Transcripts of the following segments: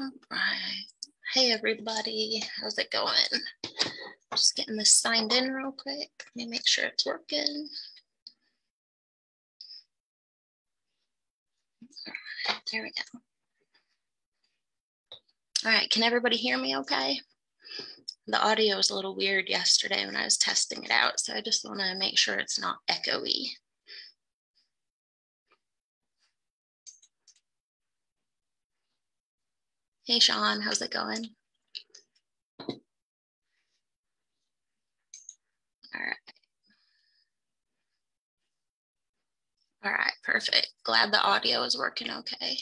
All right. Hey, everybody. How's it going? Just getting this signed in real quick. Let me make sure it's working. All right, there we go. All right, can everybody hear me okay? The audio was a little weird yesterday when I was testing it out, so I just want to make sure it's not echoey. Hey, Sean, how's it going? All right. All right, perfect. Glad the audio is working okay.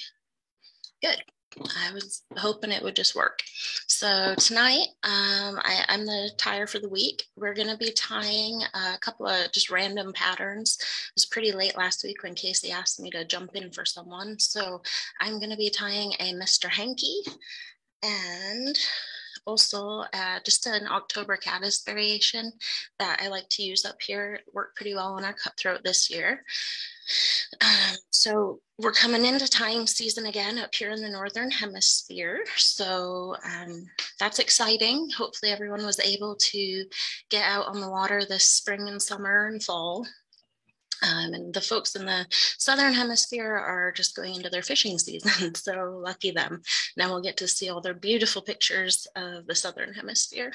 Good. I was hoping it would just work. So tonight, um, I, am the tyer for the week. We're going to be tying a couple of just random patterns. It was pretty late last week when Casey asked me to jump in for someone. So I'm going to be tying a Mr. Hankey and also uh, just an October caddis variation that I like to use up here. Worked pretty well on our cutthroat this year. Um, so we're coming into tying season again up here in the Northern Hemisphere. So um, that's exciting. Hopefully everyone was able to get out on the water this spring and summer and fall. Um, and the folks in the southern hemisphere are just going into their fishing season, so lucky them. Now we'll get to see all their beautiful pictures of the southern hemisphere.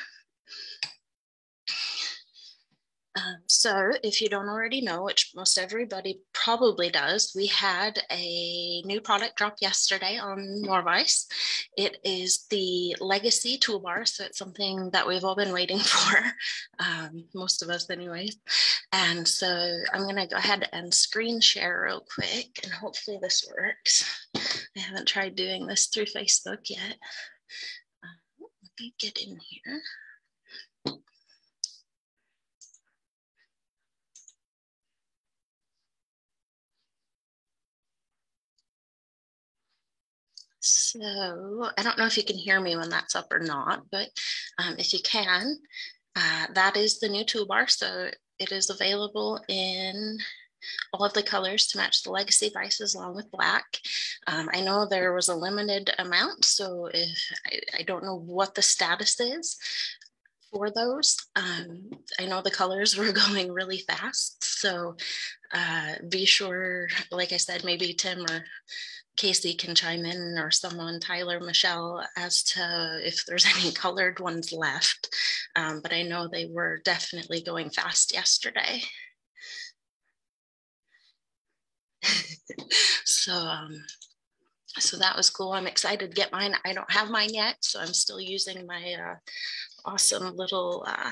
Um, so, if you don't already know, which most everybody probably does, we had a new product drop yesterday on Norvise. It is the Legacy Toolbar. So, it's something that we've all been waiting for, um, most of us, anyways. And so, I'm going to go ahead and screen share real quick, and hopefully, this works. I haven't tried doing this through Facebook yet. Uh, let me get in here. So I don't know if you can hear me when that's up or not, but um, if you can, uh, that is the new toolbar. So it is available in all of the colors to match the legacy vices along with black. Um, I know there was a limited amount, so if I, I don't know what the status is for those. Um, I know the colors were going really fast, so uh, be sure, like I said, maybe Tim or Casey can chime in or someone, Tyler, Michelle, as to if there's any colored ones left. Um, but I know they were definitely going fast yesterday. so, um, so that was cool. I'm excited to get mine. I don't have mine yet, so I'm still using my uh, awesome little uh,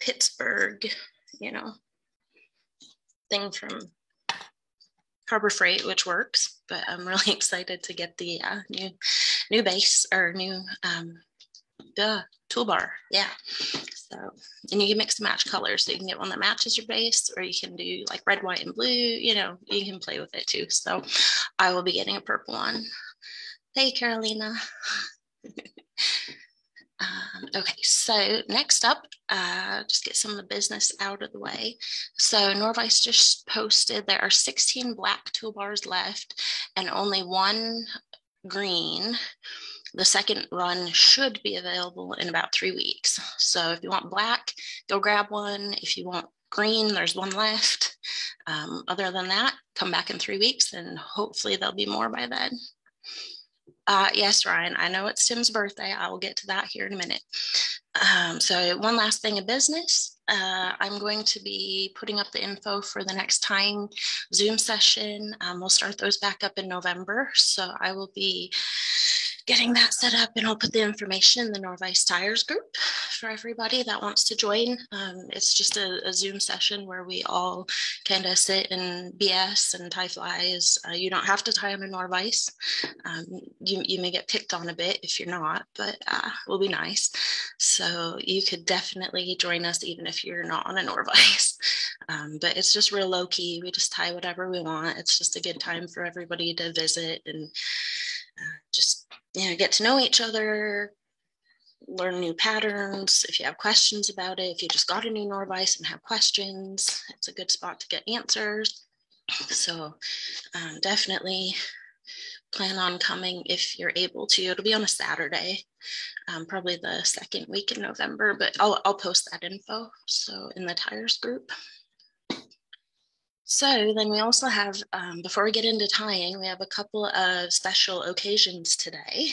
Pittsburgh, you know, thing from Harbor Freight, which works, but I'm really excited to get the uh, new new base or new um, the toolbar. Yeah. So, and you can mix and match colors. So you can get one that matches your base, or you can do like red, white, and blue. You know, you can play with it too. So, I will be getting a purple one. Hey, Carolina. Um, okay, so next up, uh, just get some of the business out of the way. So Norvise just posted there are 16 black toolbars left and only one green. The second run should be available in about three weeks. So if you want black, go grab one. If you want green, there's one left. Um, other than that, come back in three weeks and hopefully there'll be more by then. Uh, yes, Ryan, I know it's Tim's birthday. I will get to that here in a minute. Um, so one last thing of business. Uh, I'm going to be putting up the info for the next time Zoom session. Um, we'll start those back up in November. So I will be getting that set up and I'll put the information in the Norvise Tyers group for everybody that wants to join. Um, it's just a, a, Zoom session where we all kind of sit and BS and tie flies. Uh, you don't have to tie them in Norvise. Um, you, you may get picked on a bit if you're not, but uh, it will be nice. So you could definitely join us even if you're not on a Norvise. Um, but it's just real low key. We just tie whatever we want. It's just a good time for everybody to visit and uh, just you know get to know each other learn new patterns if you have questions about it if you just got a new norvise and have questions it's a good spot to get answers so um, definitely plan on coming if you're able to. It'll be on a Saturday, um, probably the second week in November, but I'll, I'll post that info. So in the tyers group. So then we also have, um, before we get into tying, we have a couple of special occasions today.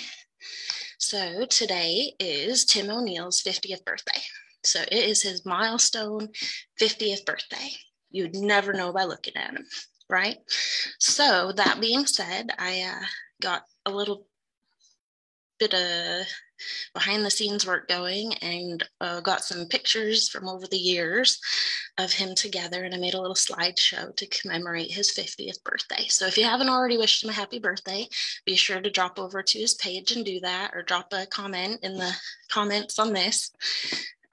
So today is Tim O'Neill's 50th birthday. So it is his milestone 50th birthday. You'd never know by looking at him, right? So that being said, I uh, got a little bit of behind the scenes work going and uh, got some pictures from over the years of him together and i made a little slideshow to commemorate his 50th birthday so if you haven't already wished him a happy birthday be sure to drop over to his page and do that or drop a comment in the comments on this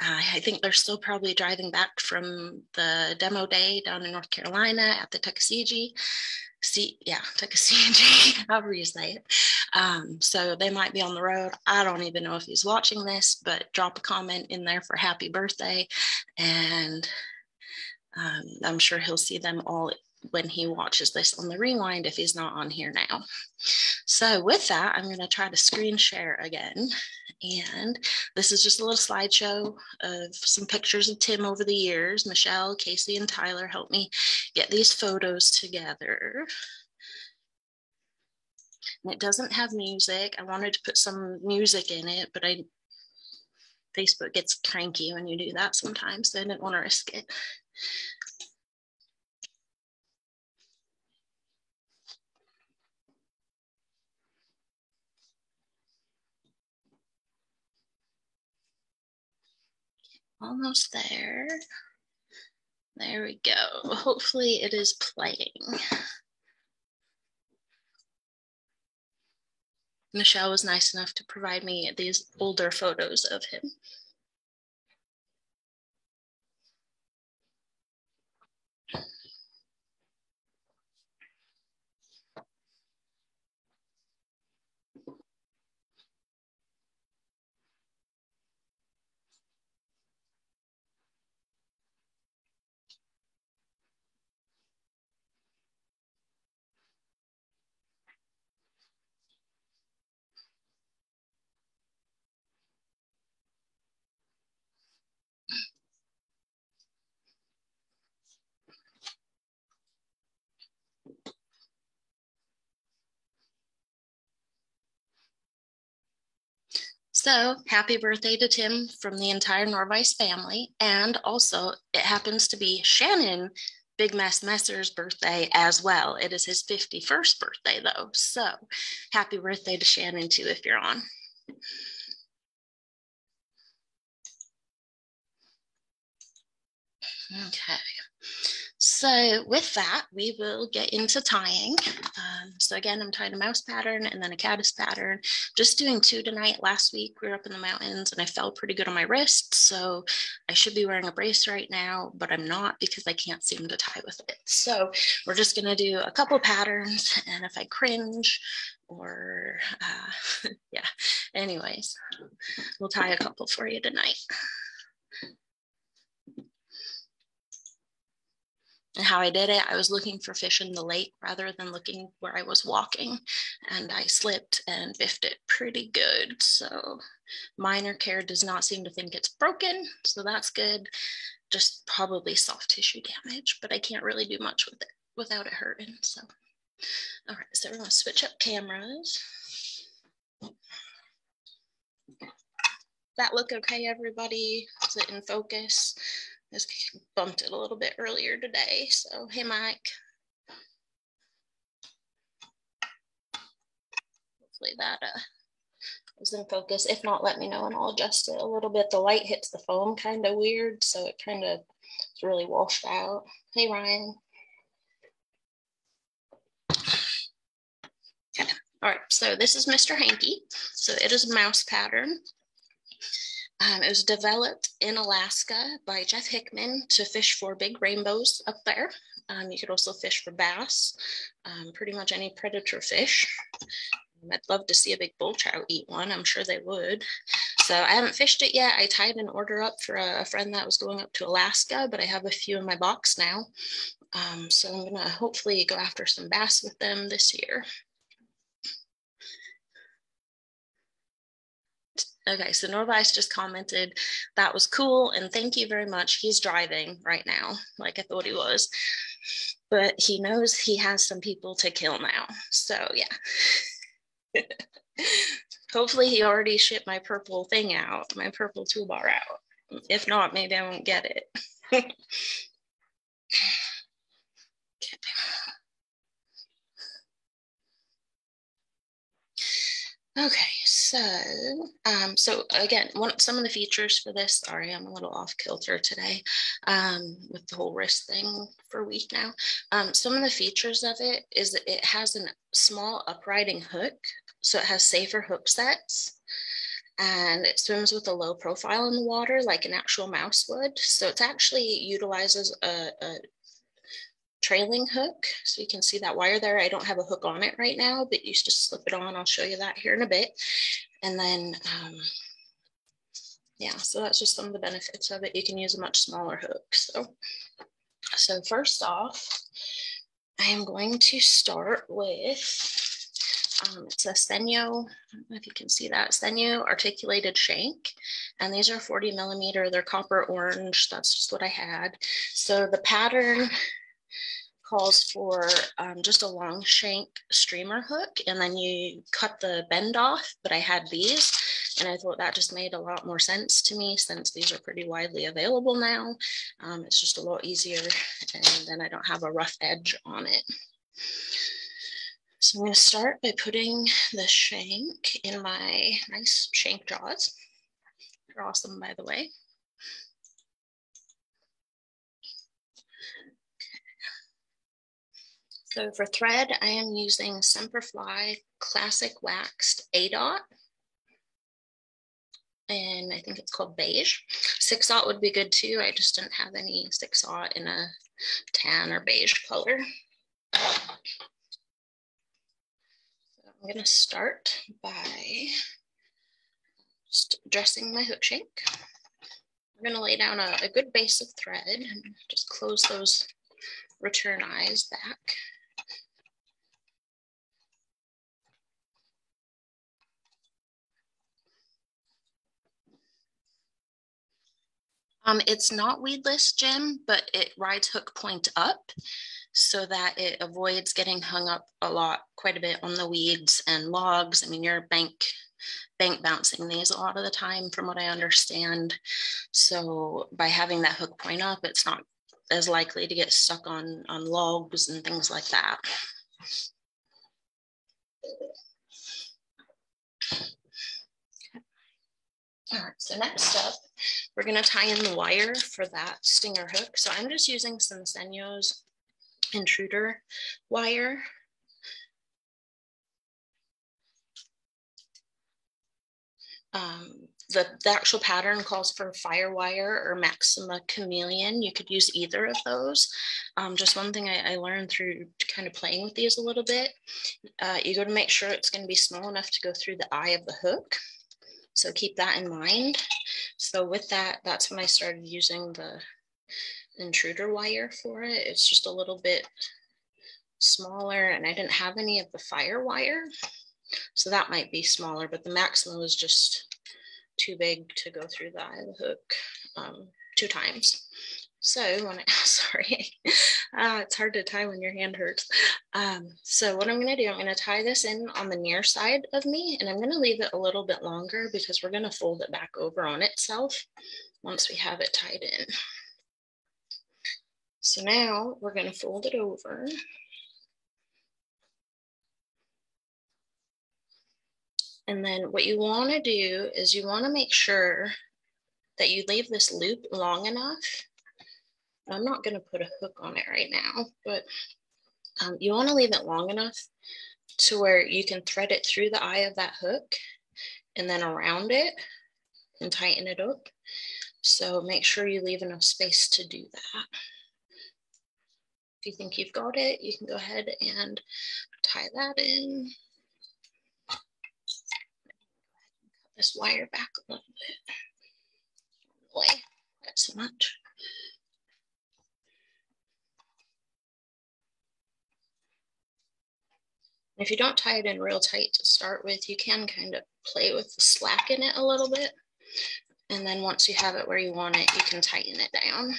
uh, I think they're still probably driving back from the demo day down in North Carolina at the Tuckasegee. See, yeah, took a CNG. however you say it. Um, so they might be on the road. I don't even know if he's watching this, but drop a comment in there for happy birthday. And um, I'm sure he'll see them all when he watches this on the rewind if he's not on here now. So with that, I'm going to try to screen share again. And this is just a little slideshow of some pictures of Tim over the years. Michelle, Casey, and Tyler helped me get these photos together. And it doesn't have music. I wanted to put some music in it, but I Facebook gets cranky when you do that sometimes, so I didn't want to risk it. Almost there. There we go. Hopefully it is playing. Michelle was nice enough to provide me these older photos of him. So happy birthday to Tim from the entire Norvise family. And also it happens to be Shannon Big Mess Messer's birthday as well. It is his 51st birthday though. So happy birthday to Shannon too, if you're on. Okay. So with that, we will get into tying. Um, so again, I'm tying a mouse pattern and then a caddis pattern. Just doing two tonight. Last week we were up in the mountains and I felt pretty good on my wrist. So I should be wearing a brace right now, but I'm not because I can't seem to tie with it. So we're just gonna do a couple patterns and if I cringe or uh, yeah, anyways, we'll tie a couple for you tonight. And how I did it, I was looking for fish in the lake rather than looking where I was walking. And I slipped and biffed it pretty good. So minor care does not seem to think it's broken. So that's good. Just probably soft tissue damage, but I can't really do much with it without it hurting. So, all right, so we're gonna switch up cameras. That look okay, everybody? Is it in focus? Just bumped it a little bit earlier today. So, hey, Mike. Hopefully that uh, was in focus. If not, let me know and I'll adjust it a little bit. The light hits the foam kind of weird, so it kind of is really washed out. Hey, Ryan. Okay. All right, so this is Mr. Hankey. So it is a mouse pattern. Um, it was developed in Alaska by Jeff Hickman to fish for big rainbows up there. Um, you could also fish for bass, um, pretty much any predator fish. Um, I'd love to see a big bull trout eat one. I'm sure they would. So I haven't fished it yet. I tied an order up for a, a friend that was going up to Alaska, but I have a few in my box now. Um, so I'm gonna hopefully go after some bass with them this year. Okay, so Norvise just commented that was cool and thank you very much. He's driving right now, like I thought he was, but he knows he has some people to kill now. So yeah. Hopefully he already shipped my purple thing out, my purple toolbar out. If not, maybe I won't get it. okay. Okay, so um, so again, one some of the features for this. Sorry, I'm a little off kilter today um, with the whole wrist thing for a week now. Um, some of the features of it is that it has a small uprighting hook, so it has safer hook sets, and it swims with a low profile in the water like an actual mouse would. So it actually utilizes a, a trailing hook. So you can see that wire there. I don't have a hook on it right now, but you just slip it on. I'll show you that here in a bit. And then, um, yeah, so that's just some of the benefits of it. You can use a much smaller hook. So, so first off, I am going to start with, um, it's a Senyo, I don't know if you can see that, Senyo articulated shank. And these are 40 millimeter, they're copper orange. That's just what I had. So the pattern calls for um, just a long shank streamer hook and then you cut the bend off, but I had these and I thought that just made a lot more sense to me since these are pretty widely available now. Um, it's just a lot easier and then I don't have a rough edge on it. So I'm going to start by putting the shank in my nice shank jaws. They're awesome, by the way. So for thread, I am using Semperfli Classic Waxed eight aught. And I think it's called beige. Six aught would be good too. I just didn't have any six aught in a tan or beige color. So I'm gonna start by just dressing my hook shank. I'm gonna lay down a, a good base of thread and just close those return eyes back. Um, it's not weedless, Jim, but it rides hook point up so that it avoids getting hung up a lot, quite a bit on the weeds and logs. I mean, you're bank bank bouncing these a lot of the time, from what I understand. So by having that hook point up, it's not as likely to get stuck on on logs and things like that. All right, so next up, we're gonna tie in the wire for that stinger hook. So I'm just using some Senyo's intruder wire. Um, the, the actual pattern calls for Firewire or Maxima Chameleon. You could use either of those. Um, just one thing I, I, learned through kind of playing with these a little bit, uh, you got to make sure it's going to be small enough to go through the eye of the hook. So keep that in mind. So with that, that's when I started using the intruder wire for it. It's just a little bit smaller and I didn't have any of the fire wire. So that might be smaller, but the Maxima was just too big to go through the eye of the hook um, two times. So when I, sorry, uh, it's hard to tie when your hand hurts. Um, so what I'm gonna do, I'm gonna tie this in on the near side of me and I'm gonna leave it a little bit longer because we're gonna fold it back over on itself once we have it tied in. So now we're gonna fold it over. And then what you wanna do is you wanna make sure that you leave this loop long enough I'm not going to put a hook on it right now, but um, you want to leave it long enough to where you can thread it through the eye of that hook and then around it and tighten it up. So make sure you leave enough space to do that. If you think you've got it, you can go ahead and tie that in. Cut this wire back a little bit. Not so much. If you don't tie it in real tight to start with, you can kind of play with the slack in it a little bit. And then once you have it where you want it, you can tighten it down.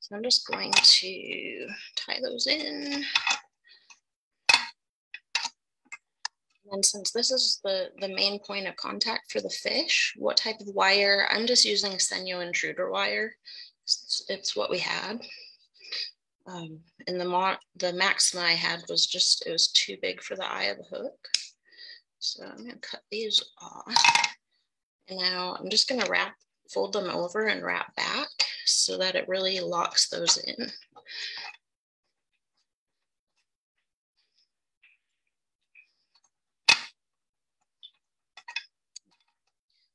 So I'm just going to tie those in. And since this is the, the main point of contact for the fish, what type of wire? I'm just using Senyo intruder wire. It's, it's what we had. Um, and the, the maxima I had was just, it was too big for the eye of the hook. So I'm gonna cut these off. And now I'm just gonna wrap, fold them over and wrap back so that it really locks those in.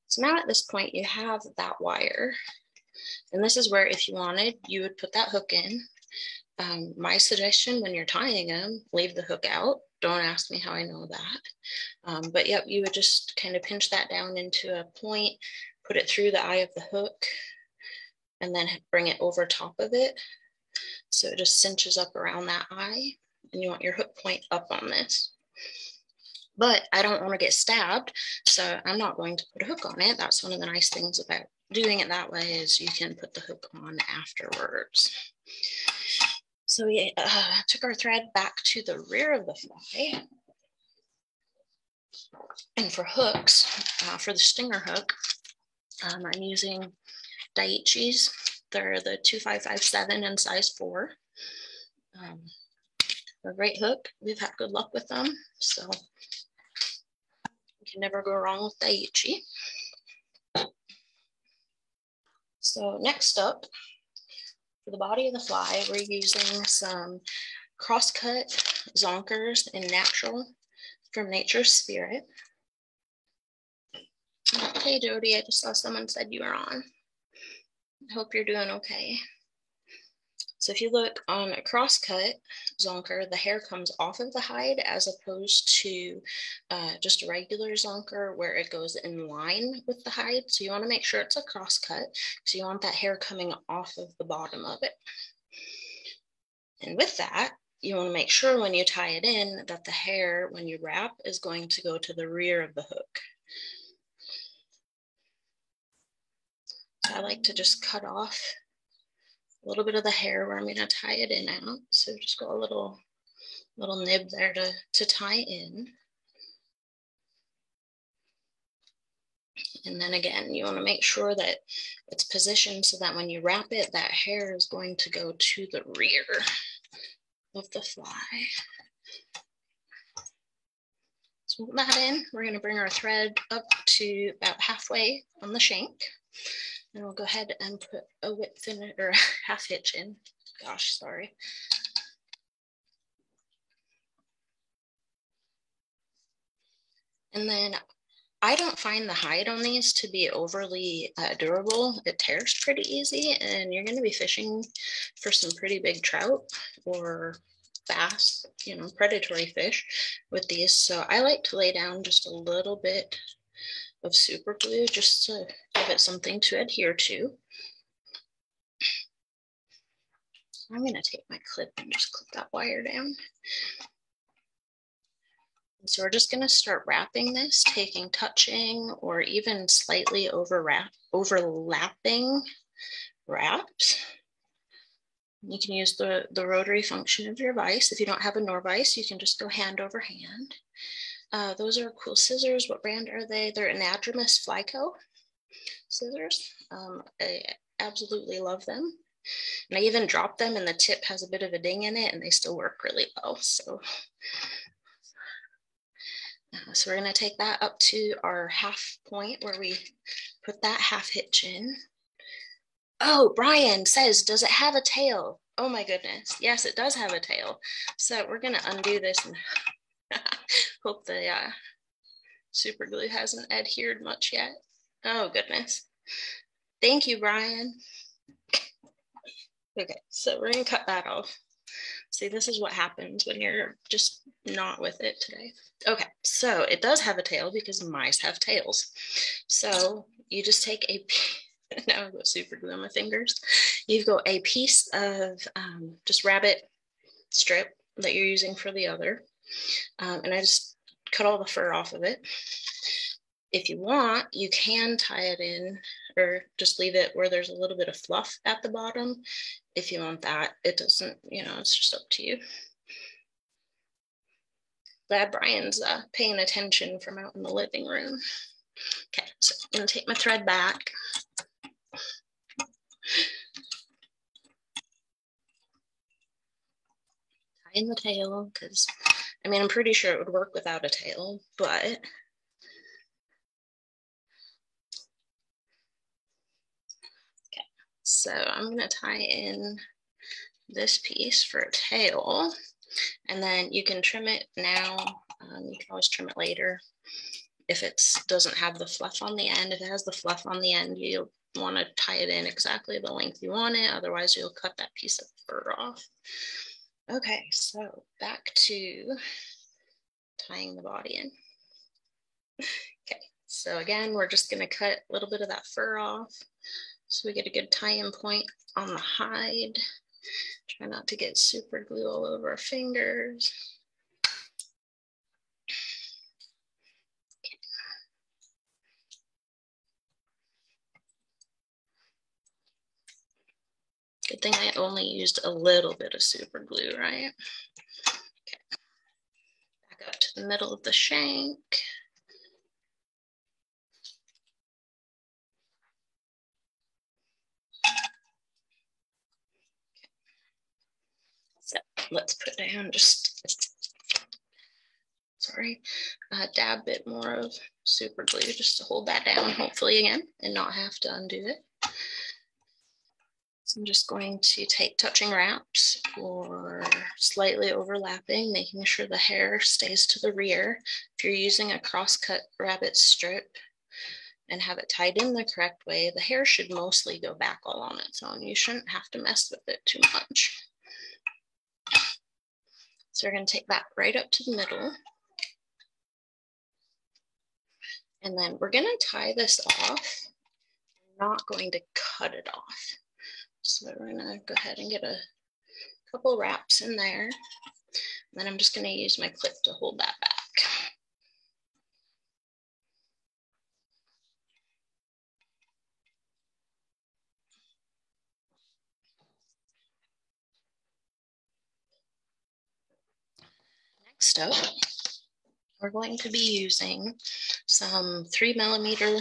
So now at this point you have that wire. And this is where if you wanted, you would put that hook in. Um, my suggestion when you're tying them, leave the hook out. Don't ask me how I know that. Um, but yep, you would just kind of pinch that down into a point, put it through the eye of the hook, and then bring it over top of it. So it just cinches up around that eye. And you want your hook point up on this but I don't want to get stabbed. So I'm not going to put a hook on it. That's one of the nice things about doing it that way is you can put the hook on afterwards. So we uh, took our thread back to the rear of the fly. And for hooks, uh, for the stinger hook, um, I'm using Daiichi's. They're the 2557 in size four. Um, a great hook. We've had good luck with them. So you can never go wrong with Daiichi. So next up, for the body of the fly, we're using some crosscut zonkers and natural from Nature's Spirit. Hey Jody, I just saw someone said you were on. Hope you're doing okay. So if you look on a crosscut zonker, the hair comes off of the hide as opposed to uh, just a regular zonker where it goes in line with the hide. So you wanna make sure it's a crosscut because you want that hair coming off of the bottom of it. And with that, you wanna make sure when you tie it in that the hair, when you wrap, is going to go to the rear of the hook. I like to just cut off a little bit of the hair where I'm going to tie it in out. So just got a little, little nib there to, to tie in. And then again, you want to make sure that it's positioned so that when you wrap it, that hair is going to go to the rear of the fly. So that in, we're going to bring our thread up to about halfway on the shank. And we'll go ahead and put a width in it or a half hitch in. Gosh, sorry. And then I don't find the hide on these to be overly uh, durable. It tears pretty easy and you're gonna be fishing for some pretty big trout or bass, you know, predatory fish with these. So I like to lay down just a little bit of super glue just to give it something to adhere to. I'm going to take my clip and just clip that wire down. So we're just going to start wrapping this, taking touching or even slightly overwrap, overlapping wraps. You can use the, the rotary function of your vise. If you don't have a Norvise, you can just go hand over hand. Uh, those are cool scissors. What brand are they? They're Anadromous Flyco scissors. Um, I absolutely love them. And I even dropped them and the tip has a bit of a ding in it and they still work really well. So, uh, so we're gonna take that up to our half point where we put that half hitch in. Oh, Brian says, does it have a tail? Oh my goodness. Yes, it does have a tail. So we're gonna undo this and Hope the uh, super glue hasn't adhered much yet. Oh goodness. Thank you, Brian. Okay, so we're gonna cut that off. See, this is what happens when you're just not with it today. Okay, so it does have a tail because mice have tails. So you just take a, now I've got super glue on my fingers. You've got a piece of um, just rabbit strip that you're using for the other. Um, and I just cut all the fur off of it. If you want, you can tie it in or just leave it where there's a little bit of fluff at the bottom. If you want that, it doesn't, you know, it's just up to you. Glad Brian's uh, paying attention from out in the living room. Okay, so I'm gonna take my thread back. Tie in the tail, because I mean, I'm pretty sure it would work without a tail, but okay. So I'm gonna tie in this piece for a tail and then you can trim it now. Um, you can always trim it later if it doesn't have the fluff on the end. If it has the fluff on the end, you'll want to tie it in exactly the length you want it. Otherwise, you'll cut that piece of fur off. Okay, so back to tying the body in. Okay, so again, we're just gonna cut a little bit of that fur off so we get a good tie-in point on the hide. Try not to get super glue all over our fingers. Good thing I only used a little bit of super glue, right? Okay. Back up to the middle of the shank. So let's put down just, sorry, a dab bit more of super glue just to hold that down, hopefully again, and not have to undo it. So I'm just going to take touching wraps or slightly overlapping, making sure the hair stays to the rear. If you're using a crosscut rabbit strip and have it tied in the correct way, the hair should mostly go back all on its own. You shouldn't have to mess with it too much. So we're going to take that right up to the middle. And then we're going to tie this off. I'm not going to cut it off. So we're to go ahead and get a couple wraps in there. And then I'm just going to use my clip to hold that back. Next up, we're going to be using some three millimeter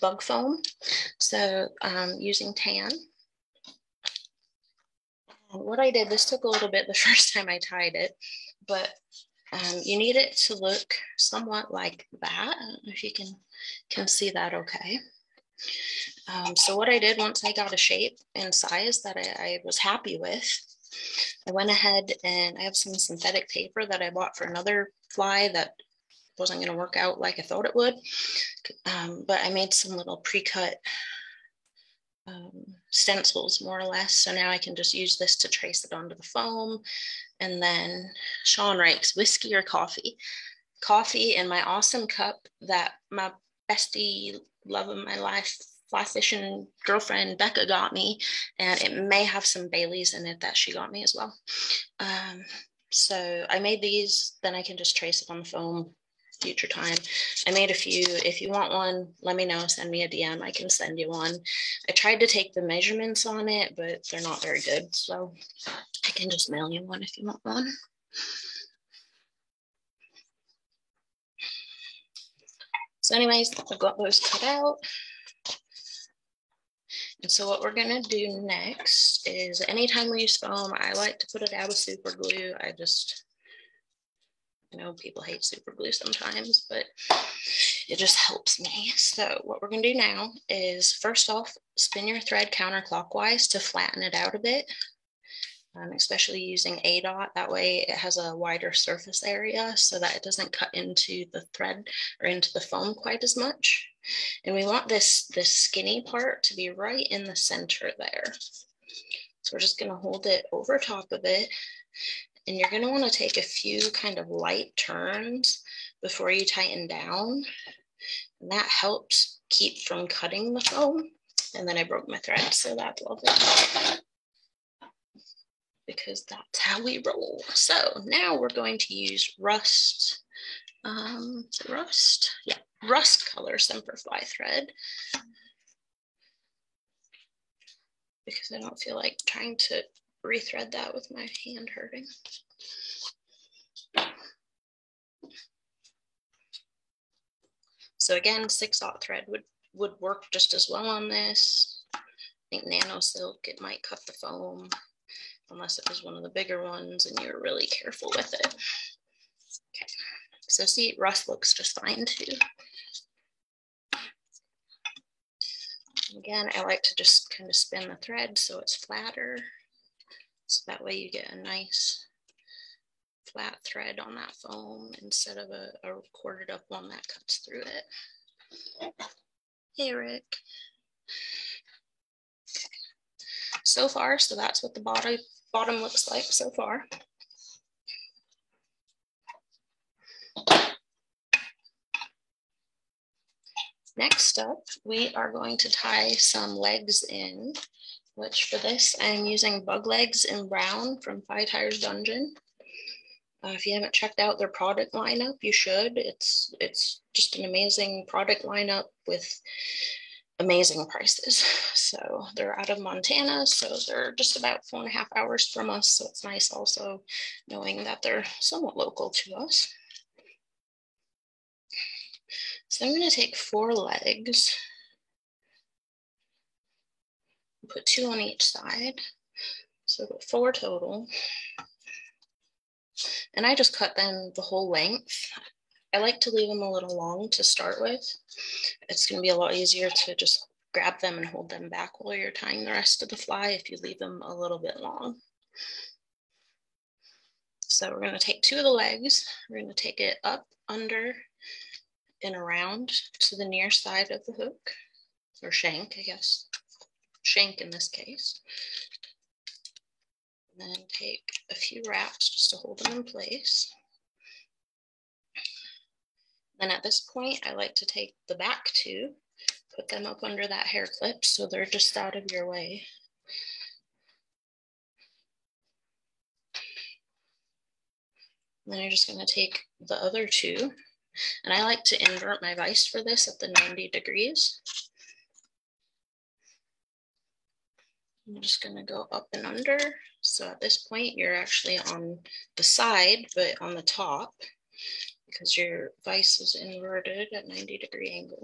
bug foam. So um, using tan. What I did, this took a little bit the first time I tied it, but um, you need it to look somewhat like that. I don't know if you can, can see that okay. Um, so what I did once I got a shape and size that I, I was happy with, I went ahead and I have some synthetic paper that I bought for another fly that wasn't going to work out like I thought it would. Um, but I made some little pre-cut um, stencils more or less. So now I can just use this to trace it onto the foam. And then Sean writes whiskey or coffee. Coffee in my awesome cup that my bestie love of my life fly fishing girlfriend Becca got me, and it may have some Bailey's in it that she got me as well. Um, so I made these, then I can just trace it on the foam future time. I made a few. If you want one, let me know. Send me a DM. I can send you one. I tried to take the measurements on it, but they're not very good. So I can just mail you one if you want one. So anyways, I've got those cut out. And so what we're gonna do next is anytime we use foam, I like to put it out with super glue. I just, you know, people hate super glue sometimes, but it just helps me. So what we're gonna do now is first off, spin your thread counterclockwise to flatten it out a bit um, especially using eight aught. That way it has a wider surface area so that it doesn't cut into the thread or into the foam quite as much. And we want this, this skinny part to be right in the center there. So we're just gonna hold it over top of it. And you're gonna wanna take a few kind of light turns before you tighten down. And that helps keep from cutting the foam. And then I broke my thread, so that's lovely because that's how we roll. So now we're going to use rust. Um, rust? Yeah, rust color Semperfli thread because I don't feel like trying to rethread that with my hand hurting. So again, six aught thread would, would work just as well on this. I think nano silk, it might cut the foam unless it was one of the bigger ones and you're really careful with it. Okay, so see, rust looks just fine too. Again, I like to just kind of spin the thread so it's flatter. So that way you get a nice flat thread on that foam instead of a, a corded up one that cuts through it. Hey, Rick. So far, so that's what the bottom, bottom looks like so far. Next up, we are going to tie some legs in, which for this, I'm using bug legs in brown from Fly Tyers Dungeon. Uh, if you haven't checked out their product lineup, you should. It's it's just an amazing product lineup with amazing prices. So they're out of Montana, so they're just about four and a half hours from us. So it's nice also knowing that they're somewhat local to us. So I'm going to take four legs, put two on each side. So four total. And I just cut them the whole length. I like to leave them a little long to start with. It's going to be a lot easier to just grab them and hold them back while you're tying the rest of the fly if you leave them a little bit long. So we're going to take two of the legs. We're going to take it up, under, and around to the near side of the hook, or shank, I guess, shank in this case. And then take a few wraps just to hold them in place. Then at this point, I like to take the back two, put them up under that hair clip so they're just out of your way. then you're just gonna take the other two and I like to invert my vise for this at the 90 degrees. I'm just gonna go up and under. So at this point, you're actually on the side, but on the top because your vise is inverted at 90 degree angle.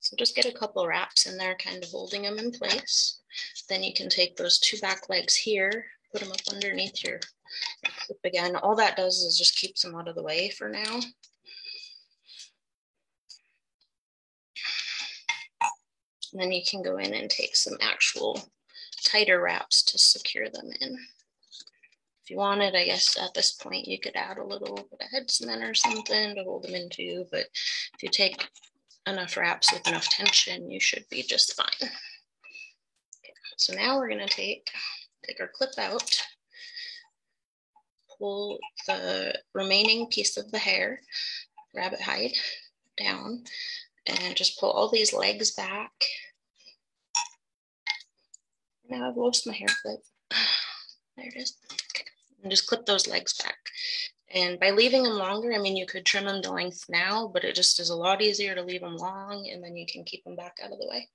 So just get a couple wraps in there, kind of holding them in place. Then you can take those two back legs here put them up underneath your again. All that does is just keeps them out of the way for now. And then you can go in and take some actual tighter wraps to secure them in. If you wanted, I guess at this point you could add a little bit of head cement or something to hold them into, but if you take enough wraps with enough tension, you should be just fine. Okay, so now we're gonna take take our clip out, pull the remaining piece of the hair, rabbit hide down, and just pull all these legs back. Now I've lost my hair clip. There it is. Okay. And just clip those legs back. And by leaving them longer, I mean, you could trim them to length now, but it just is a lot easier to leave them long and then you can keep them back out of the way.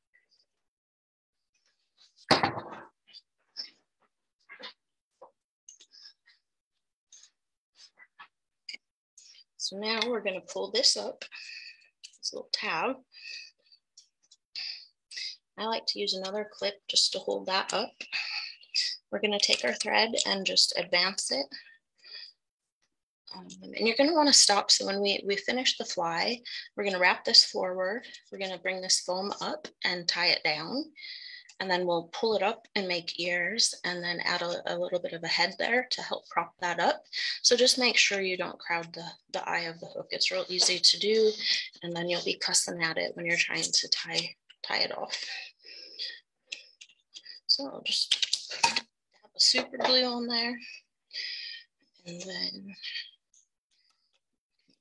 So now we're going to pull this up, little tab. I like to use another clip just to hold that up. We're going to take our thread and just advance it. Um, and you're going to want to stop. So when we, we finish the fly, we're going to wrap this forward. We're going to bring this foam up and tie it down and then we'll pull it up and make ears and then add a, a, little bit of a head there to help prop that up. So just make sure you don't crowd the, the eye of the hook. It's real easy to do and then you'll be cussing at it when you're trying to tie, tie it off. So I'll just have a super glue on there and then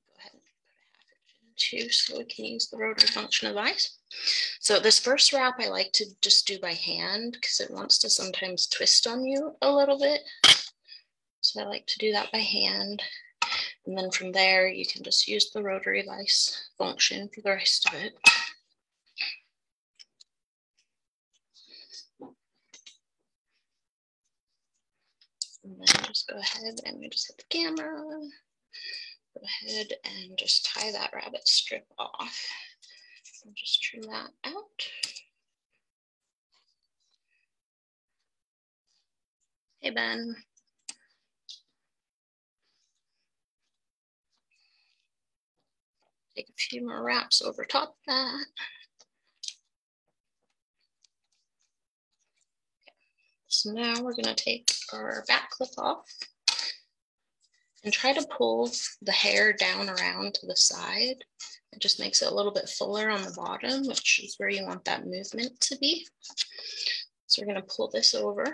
go ahead and put a so we can use the rotary function of vise. So this first wrap I like to just do by hand because it wants to sometimes twist on you a little bit. So I like to do that by hand. And then from there, you can just use the rotary vise function for the rest of it. And then just go ahead and we just hit the camera. Go ahead and just tie that rabbit strip off. And just trim that out. Hey, Ben. Take a few more wraps over top of that. So now we're gonna take our back clip off and try to pull the hair down around to the side. It just makes it a little bit fuller on the bottom, which is where you want that movement to be. So we're gonna pull this over.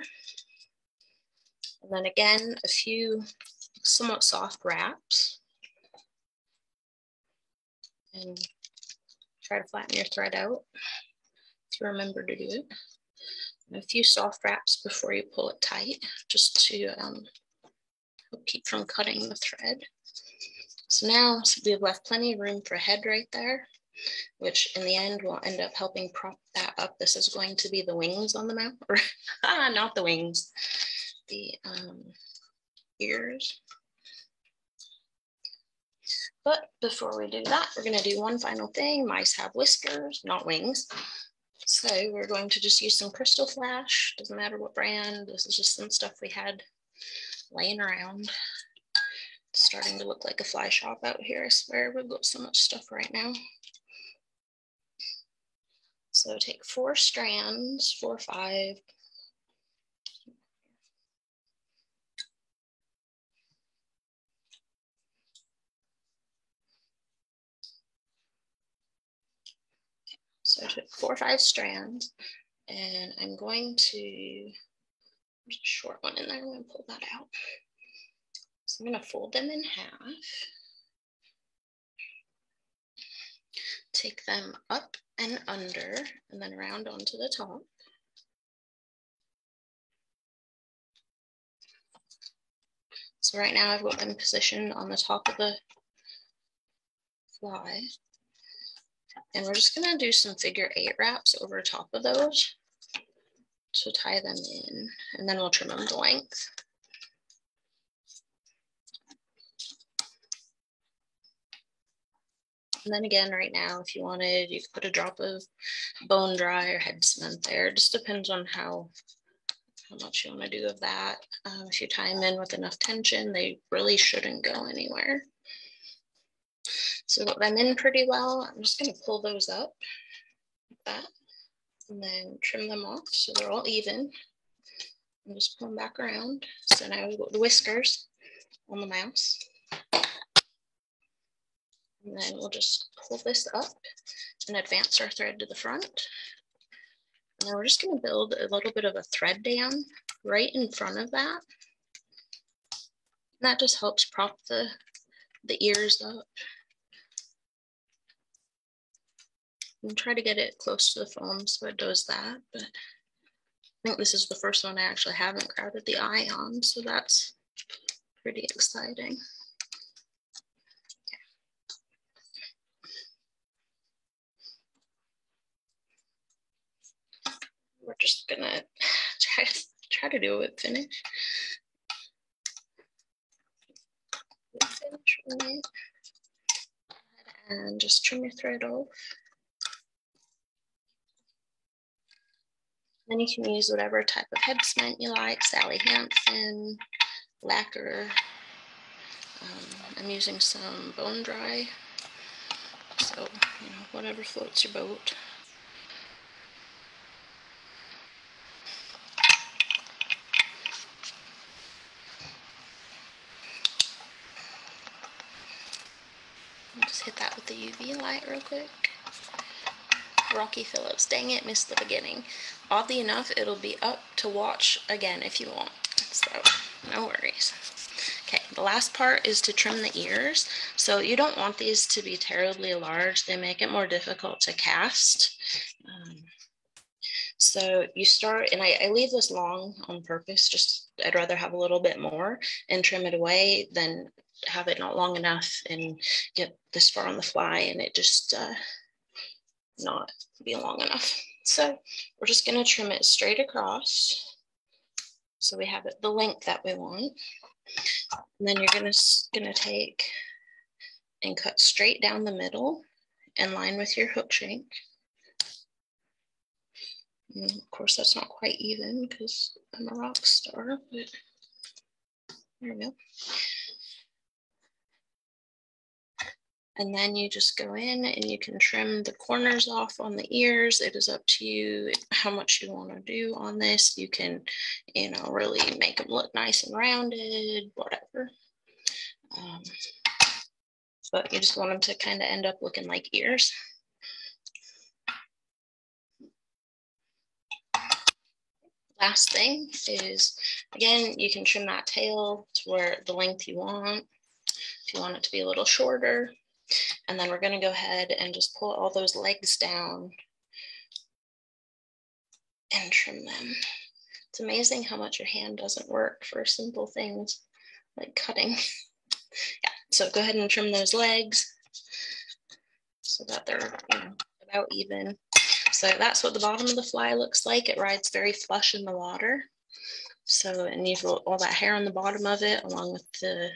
And then again, a few somewhat soft wraps. And try to flatten your thread out if you remember to do it a few soft wraps before you pull it tight, just to um, keep from cutting the thread. So now so we have left plenty of room for head right there, which in the end will end up helping prop that up. This is going to be the wings on the mouth, or ah, not the wings, the um, ears. But before we do that, we're gonna do one final thing. Mice have whiskers, not wings. So we're going to just use some Krystal Flash. Doesn't matter what brand. This is just some stuff we had laying around. It's starting to look like a fly shop out here. I swear we've got so much stuff right now. So take four strands, four five. So I took four or five strands and I'm going to, there's a short one in there, I'm gonna pull that out. So I'm gonna fold them in half. Take them up and under and then round onto the top. So right now I've got them positioned on the top of the fly. And we're just gonna do some figure eight wraps over top of those to tie them in, and then we'll trim them to length. And then again, right now, if you wanted, you could put a drop of bone dry or head cement there. It just depends on how, how much you want to do of that. Um, if you tie them in with enough tension, they really shouldn't go anywhere. So got them in pretty well. I'm just gonna pull those up like that and then trim them off so they're all even. And just pull them back around. So now we've got the whiskers on the mouse. And then we'll just pull this up and advance our thread to the front. And we're just gonna build a little bit of a thread down right in front of that. And that just helps prop the, the ears up. And try to get it close to the foam so it does that. But I think this is the first one I actually haven't crowded the eye on, so that's pretty exciting. We're just gonna try to try to do it finish. Finish and just trim your thread off. Then you can use whatever type of head cement you like, Sally Hansen, lacquer. Um, I'm using some bone dry. So, you know, whatever floats your boat. Just hit that with the UV light real quick. Rocky Phillips. Dang it, missed the beginning. Oddly enough, it'll be up to watch again if you want. So, no worries. Okay, the last part is to trim the ears. So you don't want these to be terribly large. They make it more difficult to cast. Um, So you start, and I, I leave this long on purpose, just I'd rather have a little bit more and trim it away than have it not long enough and get this far on the fly and it just uh, not be long enough. So we're just gonna trim it straight across. So we have it the length that we want. And then you're gonna, gonna take and cut straight down the middle in line with your hook shank. And of course, that's not quite even because I'm a rock star, but there we go. And then you just go in and you can trim the corners off on the ears. It is up to you how much you want to do on this. You can, you know, really make them look nice and rounded, whatever. Um, but you just want them to kind of end up looking like ears. Last thing is, again, you can trim that tail to where the length you want. If you want it to be a little shorter, and then we're gonna go ahead and just pull all those legs down and trim them. It's amazing how much your hand doesn't work for simple things like cutting. yeah, so go ahead and trim those legs so that they're you know, about even. So that's what the bottom of the fly looks like. It rides very flush in the water. So, you've got all that hair on the bottom of it along with the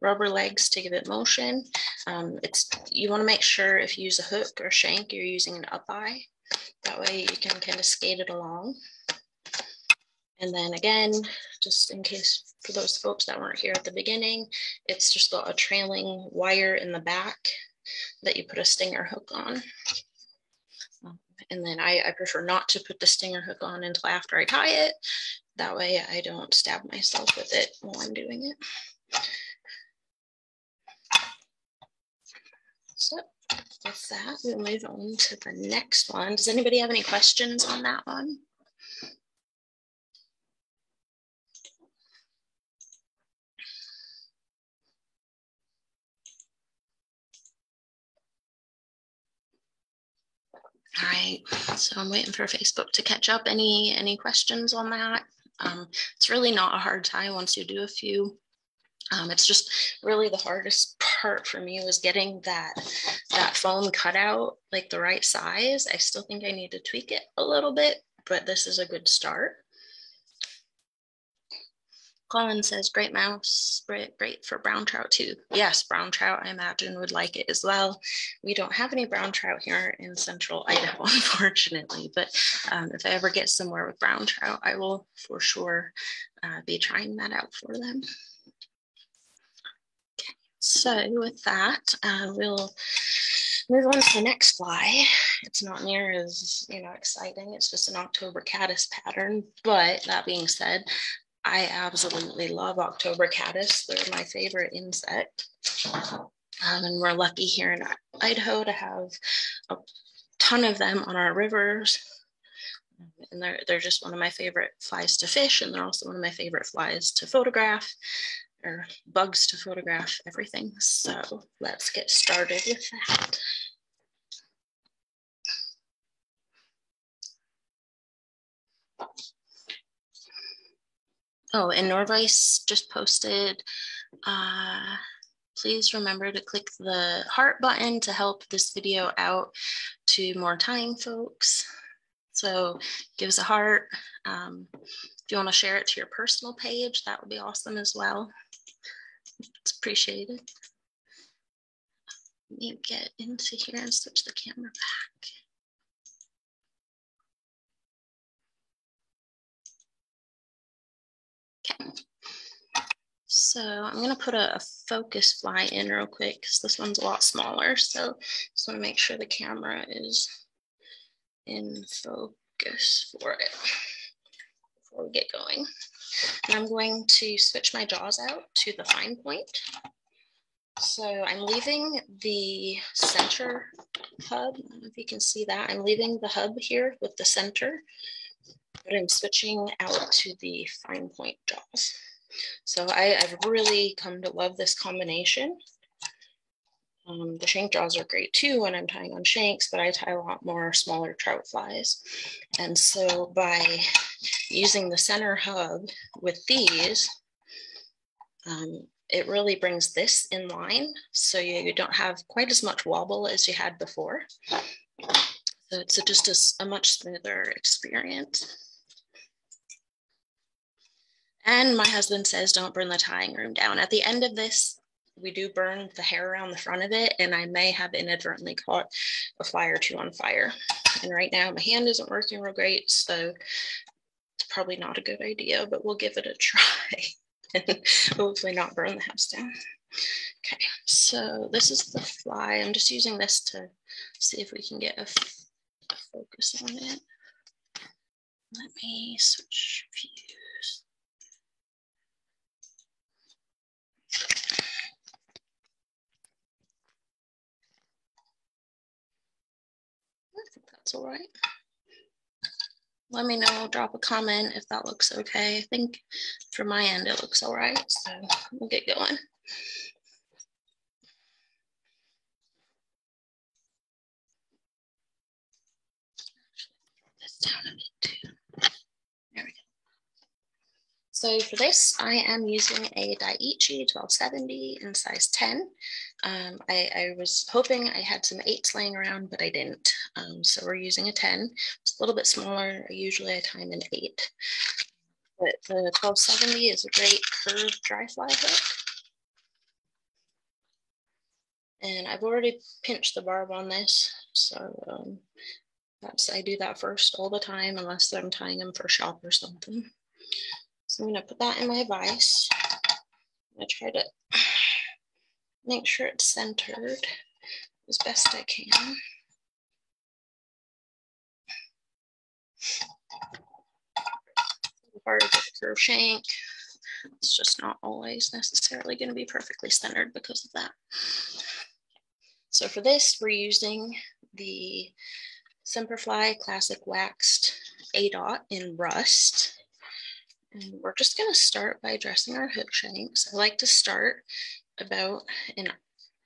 rubber legs to give it motion. Um, it's You wanna make sure if you use a hook or shank, you're using an up eye. That way you can kind of skate it along. And then again, just in case for those folks that weren't here at the beginning, it's just a trailing wire in the back that you put a stinger hook on. Um, and then I, I prefer not to put the stinger hook on until after I tie it. That way I don't stab myself with it while I'm doing it. So with that, we'll move on to the next one. Does anybody have any questions on that one? All right, so I'm waiting for Facebook to catch up. Any any questions on that? Um, it's really not a hard tie once you do a few. Um, it's just really the hardest part for me was getting that that foam cut out like the right size. I still think I need to tweak it a little bit, but this is a good start. Colin says, great mouse, great, great for brown trout too. Yes, brown trout, I imagine, would like it as well. We don't have any brown trout here in central Idaho, unfortunately, but um, if I ever get somewhere with brown trout, I will for sure uh, be trying that out for them. So with that, uh, we'll move on to the next fly. It's not near as you know exciting. It's just an October caddis pattern. But that being said, I absolutely love October caddis. They're my favorite insect. Um, and we're lucky here in Idaho to have a ton of them on our rivers. And they're, they're just one of my favorite flies to fish. And they're also one of my favorite flies to photograph or bugs to photograph everything. So let's get started with that. Oh, and Norvise just posted. Uh, please remember to click the heart button to help this video out to more tying folks. So give us a heart. Um, if you want to share it to your personal page, that would be awesome as well. It's appreciated. Let me get into here and switch the camera back. Okay. So I'm going to put a, focus fly in real quick because this one's a lot smaller. So just want to make sure the camera is in focus for it before we get going. And I'm going to switch my jaws out to the fine point. So I'm leaving the center hub. I don't know if you can see that. I'm leaving the hub here with the center but I'm switching out to the fine point jaws. So I, have really come to love this combination. Um, the shank jaws are great too when I'm tying on shanks, but I tie a lot more smaller trout flies. And so by using the center hub with these, um, it really brings this in line. So you, you, don't have quite as much wobble as you had before. So it's a, just a, a much smoother experience. And my husband says, don't burn the tying room down. At the end of this, we do burn the hair around the front of it, and I may have inadvertently caught a fly or two on fire. And right now, my hand isn't working real great, so it's probably not a good idea, but we'll give it a try and hopefully not burn the house down. Okay, so this is the fly. I'm just using this to see if we can get a, a focus on it. Let me switch views. I think that's all right. Let me know, drop a comment if that looks okay. I think from my end, it looks all right. So we'll get going. There we go. So for this, I am using a Daiichi 1270 in size 10. Um, I, I, was hoping I had some eights laying around, but I didn't. Um, so we're using a 10. It's a little bit smaller. Usually I tie an eight. But the 1270 is a great curved dry fly hook. And I've already pinched the barb on this. So um, that's I do that first all the time, unless I'm tying them for shop or something. So I'm gonna put that in my vise. I'm gonna try to make sure it's centered as best I can. Get a curve shank. It's just not always necessarily going to be perfectly centered because of that. So for this, we're using the Semperfli Classic Waxed eight aught in Rust. And we're just going to start by dressing our hook shanks. I like to start about, and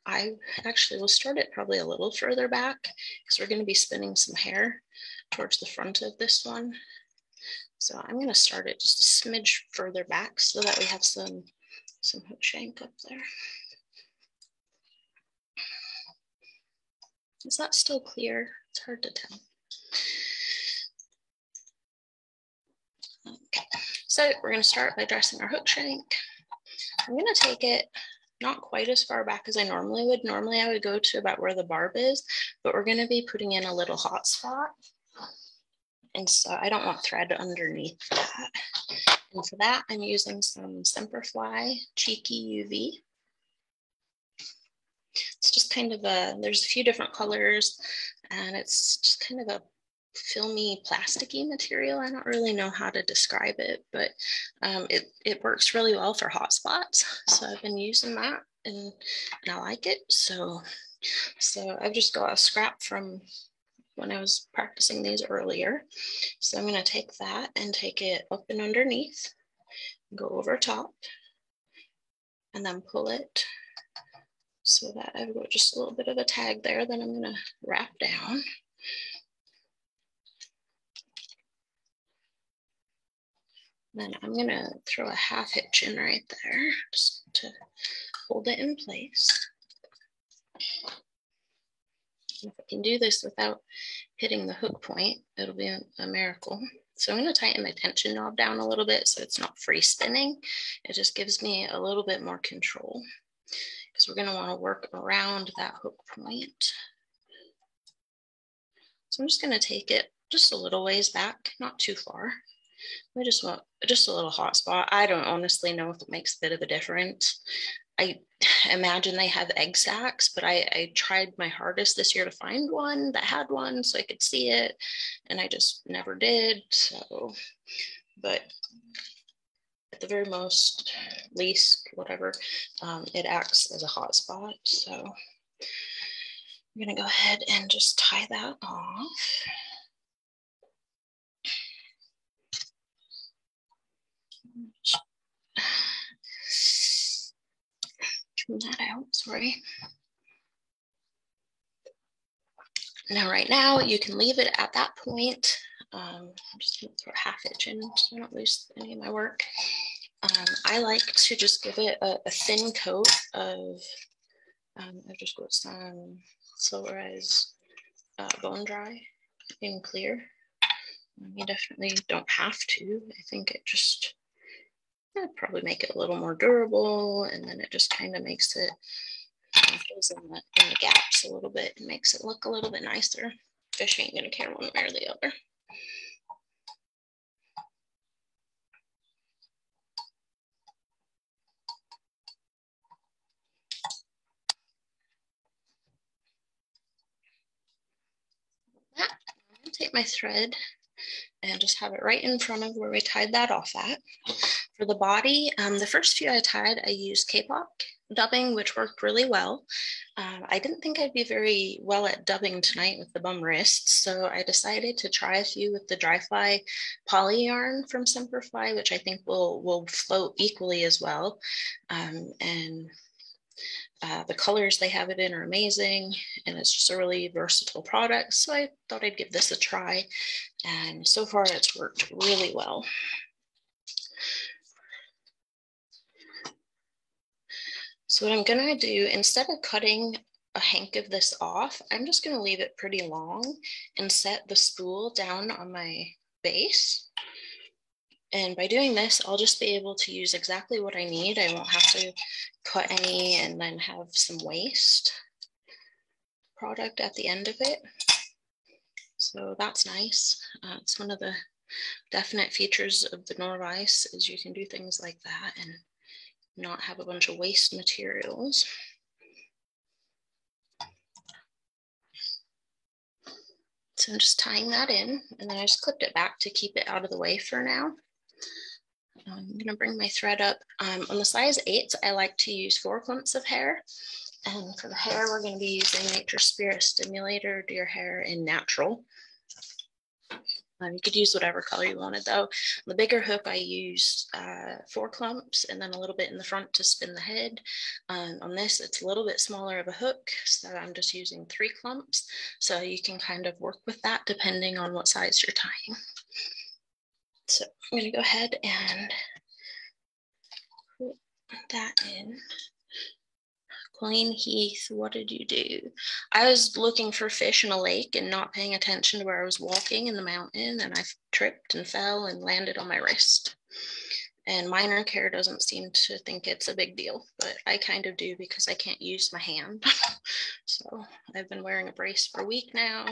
I actually will start it probably a little further back because we're going to be spinning some hair towards the front of this one. So I'm going to start it just a smidge further back so that we have some, some hook shank up there. Is that still clear? It's hard to tell. Okay, so we're going to start by dressing our hook shank. I'm going to take it not quite as far back as I normally would. Normally I would go to about where the barb is, but we're gonna be putting in a little hot spot. And so I don't want thread underneath that. And for that, I'm using some Semperfli Cheeky UV. It's just kind of a, there's a few different colors and it's just kind of a filmy plasticky material. I don't really know how to describe it, but um, it, it works really well for hot spots. So I've been using that and, and I like it. So, so I've just got a scrap from when I was practicing these earlier. So I'm gonna take that and take it up and underneath, go over top, and then pull it so that I've got just a little bit of a tag there that I'm gonna wrap down. Then I'm gonna throw a half hitch in right there just to hold it in place. If I can do this without hitting the hook point, it'll be a, a miracle. So I'm gonna tighten my tension knob down a little bit so it's not free spinning. It just gives me a little bit more control because we're gonna wanna work around that hook point. So I'm just gonna take it just a little ways back, not too far. I just want just a little hot spot. I don't honestly know if it makes a bit of a difference. I imagine they have egg sacs, but I, I tried my hardest this year to find one that had one so I could see it, and I just never did. So, but at the very most, least, whatever, um, it acts as a hot spot. So I'm gonna go ahead and just tie that off. Trim that out, sorry. Now, right now, you can leave it at that point. Um, I'm just gonna throw half hitch in so I don't lose any of my work. Um, I like to just give it a, a thin coat of, um, I've just got some Solarez uh, bone dry in clear. You definitely don't have to. I think it just I'd probably make it a little more durable and then it just kind of makes it fills in the, in the gaps a little bit and makes it look a little bit nicer. Fish ain't gonna care one way or the other. take my thread and just have it right in front of where we tied that off at. For the body, um, the first few I tied, I used K-pop dubbing, which worked really well. Um, I didn't think I'd be very well at dubbing tonight with the bum wrists, so I decided to try a few with the dry fly poly yarn from Semperfli, which I think will will float equally as well. Um, and uh, the colors they have it in are amazing, and it's just a really versatile product. So I thought I'd give this a try, and so far it's worked really well. So what I'm gonna do, instead of cutting a hank of this off, I'm just gonna leave it pretty long and set the spool down on my base. And by doing this, I'll just be able to use exactly what I need. I won't have to cut any and then have some waste product at the end of it. So that's nice. Uh, it's one of the definite features of the Norvise is you can do things like that and not have a bunch of waste materials. So I'm just tying that in and then I just clipped it back to keep it out of the way for now. I'm gonna bring my thread up. Um, on the size eights, I like to use four clumps of hair. And for the hair, we're gonna be using Nature Spirit Stimulator Deer Hair in Natural. Um, you could use whatever color you wanted though. The bigger hook, I use uh, four clumps and then a little bit in the front to spin the head. Um, on this, it's a little bit smaller of a hook, so I'm just using three clumps. So you can kind of work with that depending on what size you're tying. So I'm gonna go ahead and put that in. Queen Heath, what did you do? I was looking for fish in a lake and not paying attention to where I was walking in the mountain, and I tripped and fell and landed on my wrist. And minor care doesn't seem to think it's a big deal, but I kind of do because I can't use my hand. so I've been wearing a brace for a week now,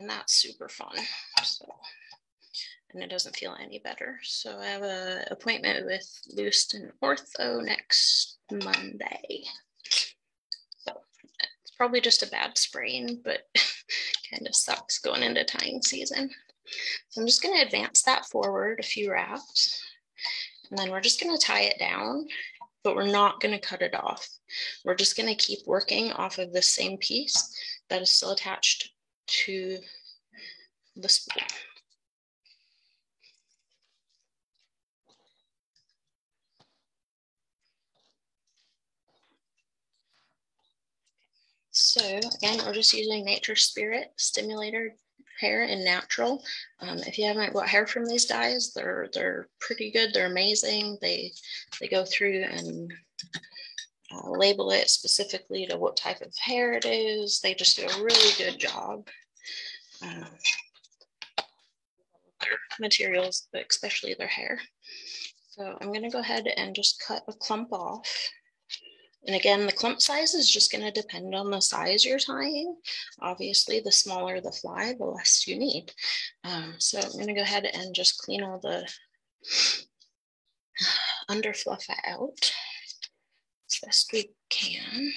and that's super fun. So and it doesn't feel any better. So I have an appointment with Lewiston Ortho next Monday. So it's probably just a bad sprain, but kind of sucks going into tying season. So I'm just going to advance that forward a few wraps. And then we're just going to tie it down, but we're not going to cut it off. We're just going to keep working off of the same piece that is still attached to the spool. So again, we're just using Nature Spirit Stimulator hair and natural. Um, if you haven't bought hair from these guys, they're they're pretty good. They're amazing. They they go through and uh, label it specifically to what type of hair it is. They just do a really good job. Um, their materials, but especially their hair. So I'm going to go ahead and just cut a clump off. And again, the clump size is just going to depend on the size you're tying. Obviously, the smaller the fly, the less you need. Um, so I'm going to go ahead and just clean all the underfluff out as best we can.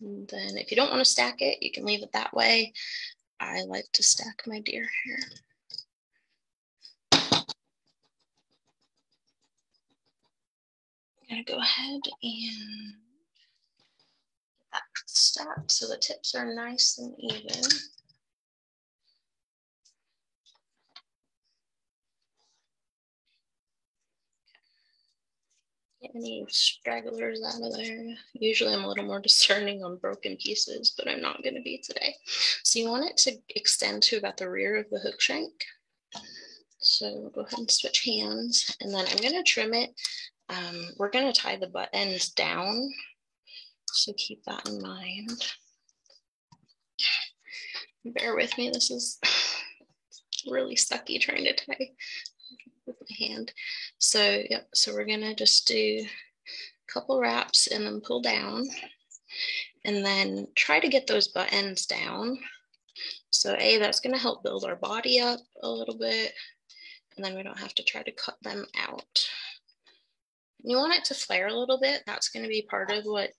And then if you don't want to stack it, you can leave it that way. I like to stack my deer hair. I'm gonna go ahead and get that stacked so the tips are nice and even. Get any stragglers out of there. Usually I'm a little more discerning on broken pieces, but I'm not gonna be today. So you want it to extend to about the rear of the hook shank. So go ahead and switch hands and then I'm gonna trim it. Um, we're gonna tie the butt ends down. So keep that in mind. Bear with me, this is really sucky trying to tie with my hand. So, yep, so we're gonna just do a couple wraps and then pull down and then try to get those butt ends down. So A, that's gonna help build our body up a little bit and then we don't have to try to cut them out. You want it to flare a little bit. That's gonna be part of what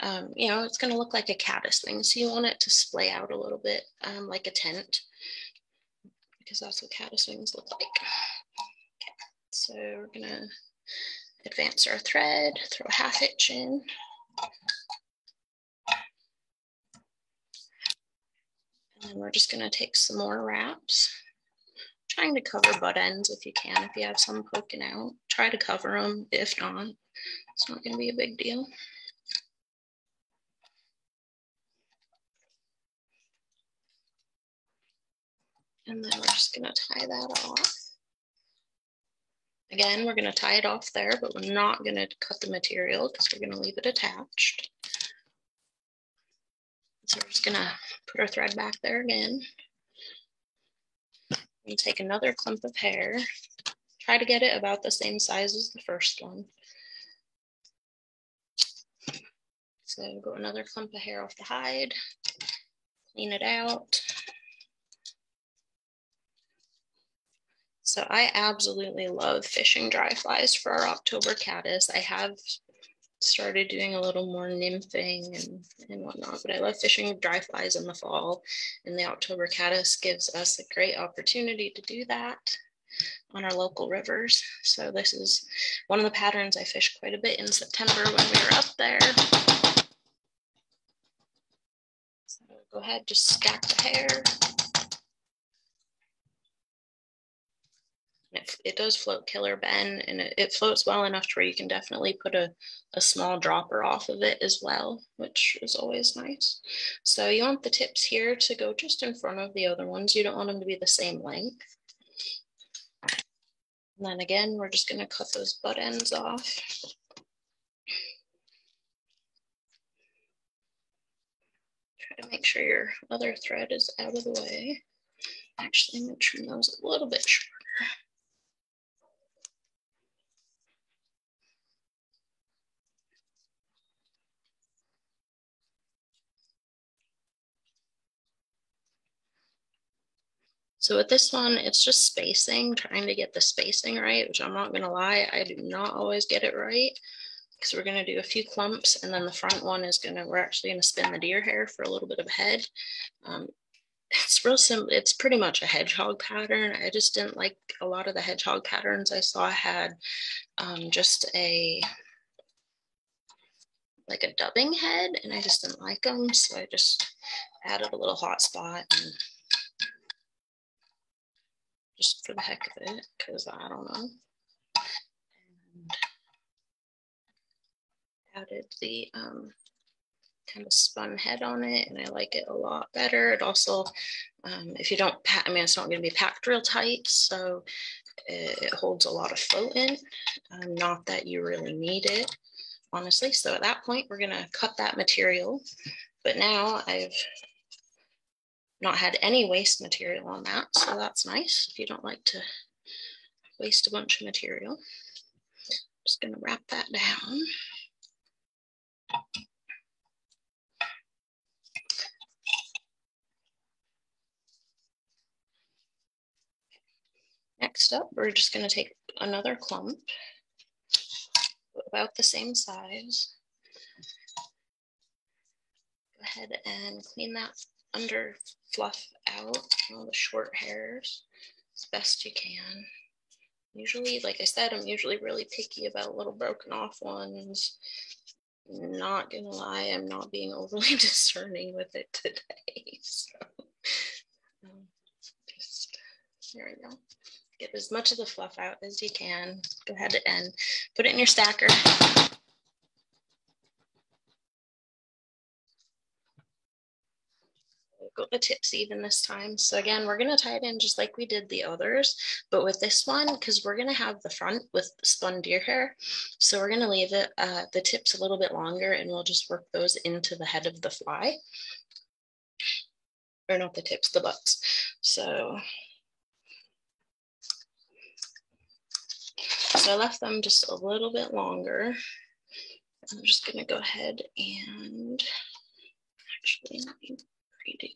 um, you know, it's going to look like a caddis wing. So you want it to splay out a little bit um, like a tent because that's what caddis wings look like. Okay. So we're going to advance our thread, throw a half hitch in. And then we're just going to take some more wraps. Trying to cover butt ends if you can. If you have some poking out, try to cover them. If not, it's not going to be a big deal. And then we're just gonna tie that off. Again, we're gonna tie it off there, but we're not gonna cut the material because we're gonna leave it attached. So we're just gonna put our thread back there again. And take another clump of hair. Try to get it about the same size as the first one. So go another clump of hair off the hide, clean it out. So I absolutely love fishing dry flies for our October caddis. I have started doing a little more nymphing and, and whatnot, but I love fishing dry flies in the fall. And the October caddis gives us a great opportunity to do that on our local rivers. So this is one of the patterns I fished quite a bit in September when we were up there. So go ahead, just stack the hair. It, it does float killer Ben and it, it, floats well enough to where you can definitely put a, a small dropper off of it as well, which is always nice. So you want the tips here to go just in front of the other ones. You don't want them to be the same length. And then again, we're just gonna cut those butt ends off. Try to make sure your other thread is out of the way. Actually, I'm gonna trim those a little bit shorter. So with this one, it's just spacing, trying to get the spacing right, which I'm not gonna lie, I do not always get it right because we're gonna do a few clumps and then the front one is gonna, we're actually gonna spin the deer hair for a little bit of a head. Um, it's real simple. It's pretty much a hedgehog pattern. I just didn't like a lot of the hedgehog patterns I saw had um, just a like a dubbing head and I just didn't like them. So I just added a little hot spot and just for the heck of it, because I don't know. And added the um, kind of spun head on it and I like it a lot better. It also, um, if you don't pack, I mean, it's not going to be packed real tight, so it, holds a lot of float in. Um, not that you really need it, honestly. So at that point, we're going to cut that material. But now I've not had any waste material on that. So that's nice if you don't like to waste a bunch of material. Just gonna wrap that down. Next up, we're just gonna take another clump, about the same size. Go ahead and clean that under fluff out all the short hairs as best you can. Usually, like I said, I'm usually really picky about little broken off ones. Not gonna lie, I'm not being overly discerning with it today. So um, just there we go. get as much of the fluff out as you can. Go ahead and put it in your stacker. Got the tips even this time. So again, we're gonna tie it in just like we did the others, but with this one, because we're gonna have the front with spun deer hair. So we're gonna leave it uh, the tips a little bit longer and we'll just work those into the head of the fly. Or not the tips, the butts. So So I left them just a little bit longer. I'm just gonna go ahead and actually let.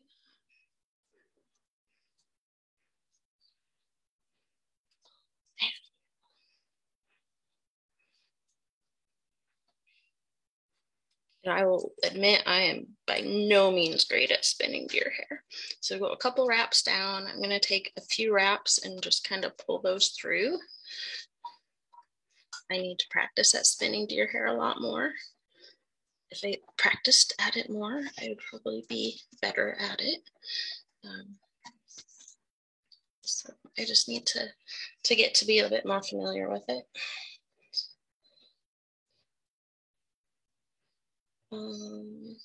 And I will admit I am by no means great at spinning deer hair. So go a couple wraps down. I'm going to take a few wraps and just kind of pull those through. I need to practice at spinning deer hair a lot more. If I practiced at it more, I would probably be better at it. Um, so I just need to, to get to be a bit more familiar with it. Um,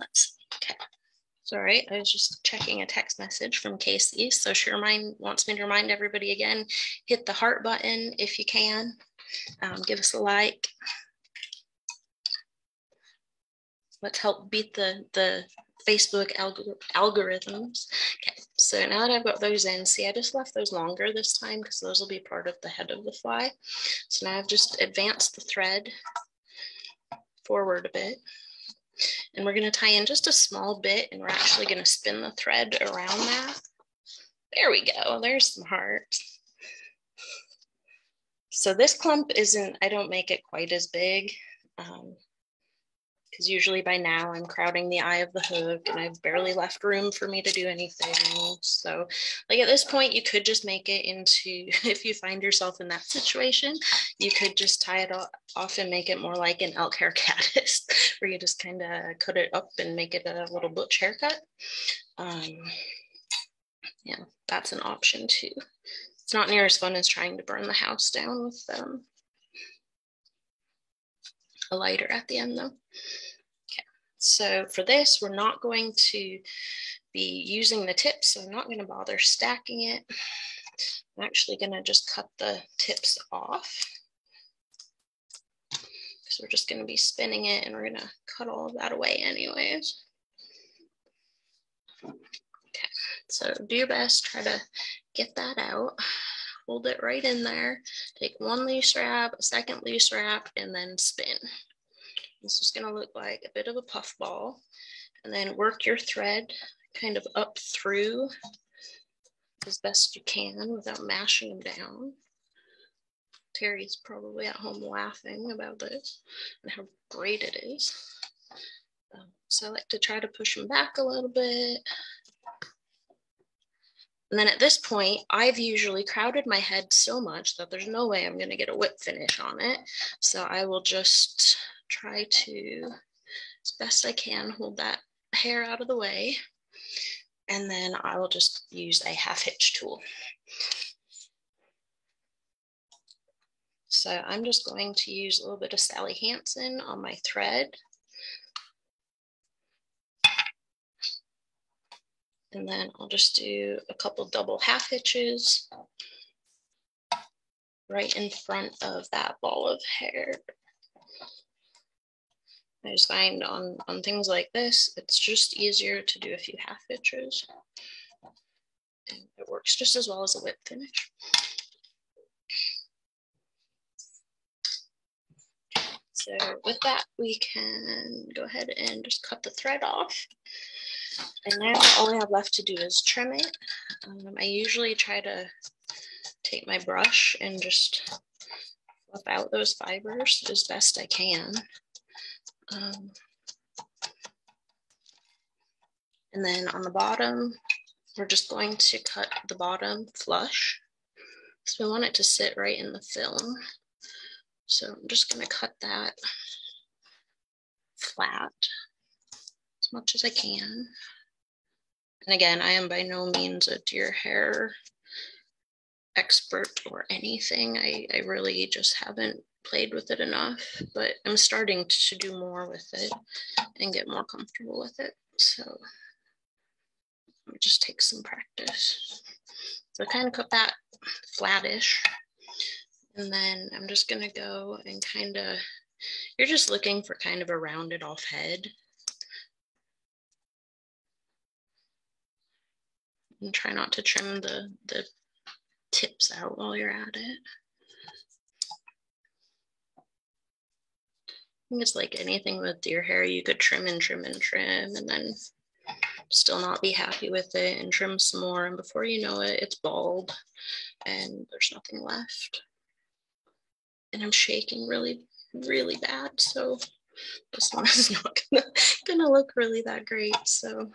let's. Okay. Sorry, I was just checking a text message from Casey. So she remind wants me to remind everybody again, hit the heart button if you can. Um, give us a like. Let's help beat the the Facebook algor algorithms. Okay, so now that I've got those in, see, I just left those longer this time because those will be part of the head of the fly. So now I've just advanced the thread forward a bit. And we're going to tie in just a small bit and we're actually going to spin the thread around that. There we go. There's some heart. So this clump isn't, I don't make it quite as big. Um, because usually by now I'm crowding the eye of the hook and I've barely left room for me to do anything. So, like at this point, you could just make it into, if you find yourself in that situation, you could just tie it off and make it more like an elk hair caddis, where you just kind of cut it up and make it a little butch haircut. Um, yeah, that's an option too. It's not near as fun as trying to burn the house down with um, a lighter at the end though. So for this, we're not going to be using the tips, so I'm not going to bother stacking it. I'm actually going to just cut the tips off. So we're just going to be spinning it and we're going to cut all of that away anyways. Okay, so do your best, try to get that out. Hold it right in there. Take one loose wrap, a second loose wrap, and then spin. This is going to look like a bit of a puff ball. And then work your thread kind of up through as best you can without mashing them down. Terry's probably at home laughing about this and how great it is. Um, so I like to try to push them back a little bit. And then at this point, I've usually crowded my head so much that there's no way I'm going to get a whip finish on it. So I will just try to, as best I can, hold that hair out of the way. And then I will just use a half hitch tool. So I'm just going to use a little bit of Sally Hansen on my thread. And then I'll just do a couple double half hitches right in front of that ball of hair. I just find on, on things like this, it's just easier to do a few half hitches. And it works just as well as a whip finish. So with that, we can go ahead and just cut the thread off. And now all I have left to do is trim it. Um, I usually try to take my brush and just fluff out those fibers as best I can. Um, and then on the bottom, we're just going to cut the bottom flush. So we want it to sit right in the film. So I'm just gonna cut that flat as much as I can. And again, I am by no means a deer hair expert or anything. I, I really just haven't played with it enough, but I'm starting to do more with it and get more comfortable with it. So it just takes some practice. So I kind of cut that flattish. And then I'm just gonna go and kind of, you're just looking for kind of a rounded off head. And try not to trim the, the tips out while you're at it. It's like anything with deer hair, you could trim and trim and trim and then still not be happy with it and trim some more. And before you know it, it's bald and there's nothing left. And I'm shaking really, really bad. So this one is not gonna, gonna look really that great. So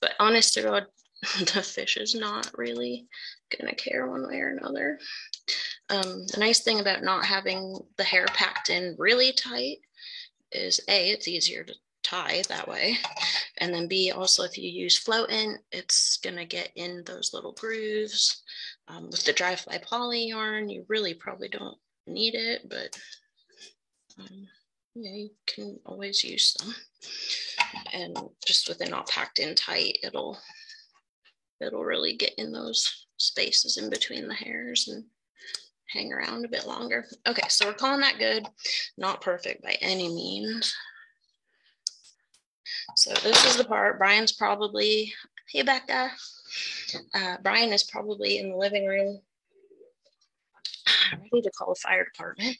but honest to God, the fish is not really gonna care one way or another. Um, the nice thing about not having the hair packed in really tight is A, it's easier to tie that way. And then B, also if you use floatant, it's gonna get in those little grooves. Um, with the dry fly poly yarn, you really probably don't need it, but um, yeah, you can always use them. And just with it not packed in tight, it'll it'll really get in those spaces in between the hairs and hang around a bit longer. Okay, so we're calling that good. Not perfect by any means. So this is the part, Brian's probably, hey Becca. Uh, Brian is probably in the living room ready to call the fire department.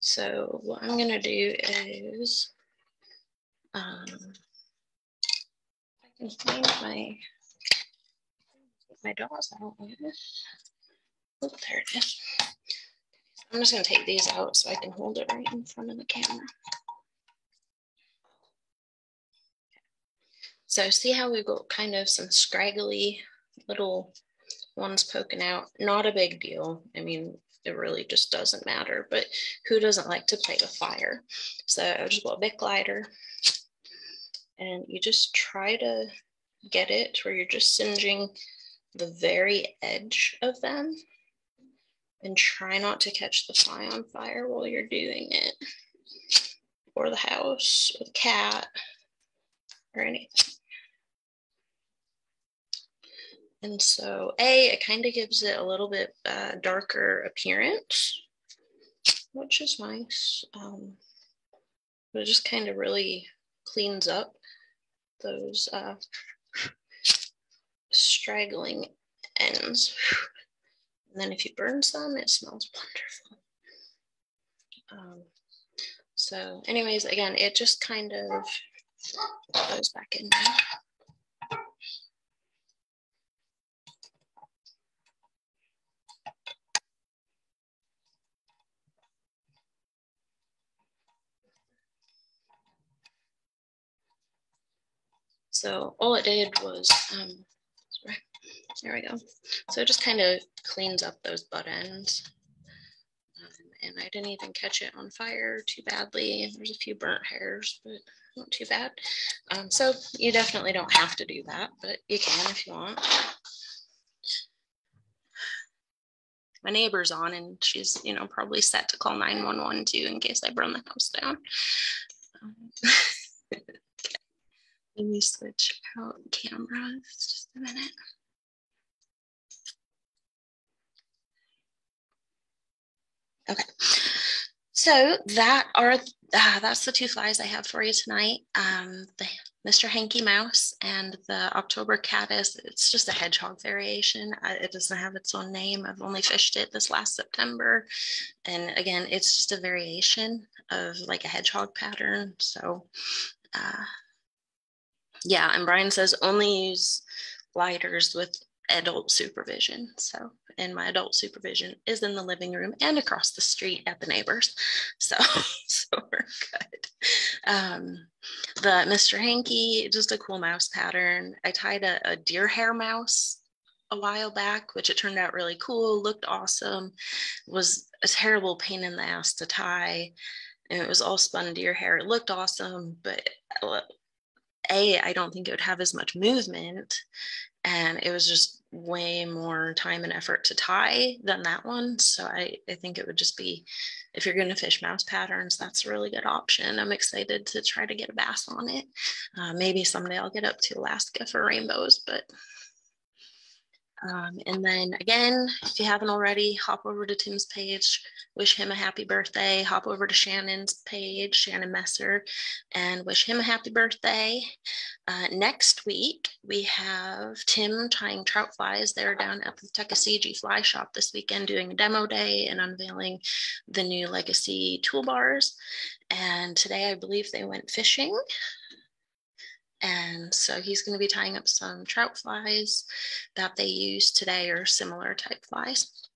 So what I'm gonna do is, um, I can find my, my dolls out. Oh, there it is. I'm just gonna take these out so I can hold it right in front of the camera. So see how we've got kind of some scraggly little ones poking out? Not a big deal. I mean, it really just doesn't matter, but who doesn't like to play with fire? So I just got a Bic lighter and you just try to get it where you're just singeing the very edge of them and try not to catch the fly on fire while you're doing it or the house or the cat or anything. And so A, it kind of gives it a little bit uh, darker appearance, which is nice. Um, but it just kind of really cleans up those uh, straggling ends. And then if you burn some, it smells wonderful. Um, so anyways, again, it just kind of goes back in there. So all it did was um, there we go. So it just kind of cleans up those butt ends. Um, and I didn't even catch it on fire too badly. There's a few burnt hairs, but not too bad. Um, so you definitely don't have to do that, but you can if you want. My neighbor's on and she's, you know, probably set to call 911 too in case I burn the house down. Um, Let me switch out cameras just a minute. Okay. So that are uh, that's the two flies I have for you tonight. Um, the Mr. Hankey Mouse and the October Caddis. It's just a hedgehog variation. it doesn't have its own name. I've only fished it this last September, and again, it's just a variation of like a hedgehog pattern. So, uh, yeah. And Brian says only use lighters with adult supervision. So, and my adult supervision is in the living room and across the street at the neighbors. So, so we're good. Um, the Mr. Hankey, just a cool mouse pattern. I tied a, a deer hair mouse a while back, which it turned out really cool, looked awesome, was a terrible pain in the ass to tie. And it was all spun deer hair. It looked awesome, but uh, A, I don't think it would have as much movement. And it was just way more time and effort to tie than that one. So I, I think it would just be, if you're going to fish mouse patterns, that's a really good option. I'm excited to try to get a bass on it. Uh, maybe someday I'll get up to Alaska for rainbows, but um, and then again, if you haven't already, hop over to Tim's page, wish him a happy birthday, hop over to Shannon's page, Shannon Messer, and wish him a happy birthday. Uh, next week, we have Tim tying trout flies. They're down at the Tuckasegee Fly Shop this weekend doing a demo day and unveiling the new Legacy toolbars. And today, I believe they went fishing. And so he's going to be tying up some trout flies that they use today or similar type flies.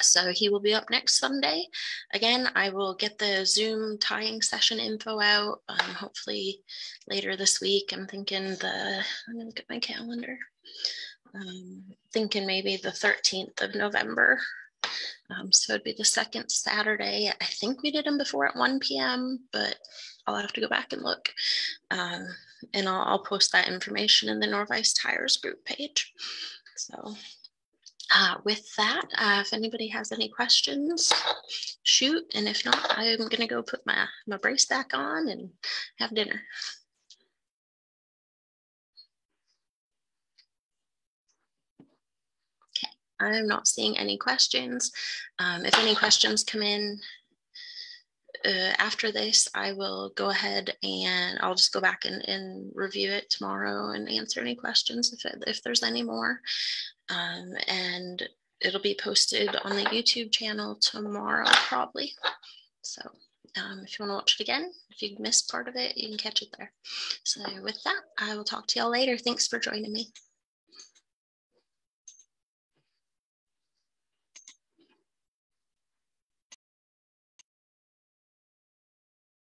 So he will be up next Sunday. Again, I will get the Zoom tying session info out um, hopefully later this week. I'm thinking the, I'm going to look at my calendar. Um, thinking maybe the 13th of November. Um, so it'd be the second Saturday. I think we did them before at 1 p.m., but I'll have to go back and look. Um, and I'll, I'll, post that information in the Norvise Tyers group page. So uh, with that, uh, if anybody has any questions, shoot. And if not, I'm going to go put my, my brace back on and have dinner. Okay, I'm not seeing any questions. Um, if any questions come in, uh, after this, I will go ahead and I'll just go back and, and review it tomorrow and answer any questions if, it, if there's any more. Um, and it'll be posted on the YouTube channel tomorrow, probably. So um, if you want to watch it again, if you missed part of it, you can catch it there. So with that, I will talk to y'all later. Thanks for joining me.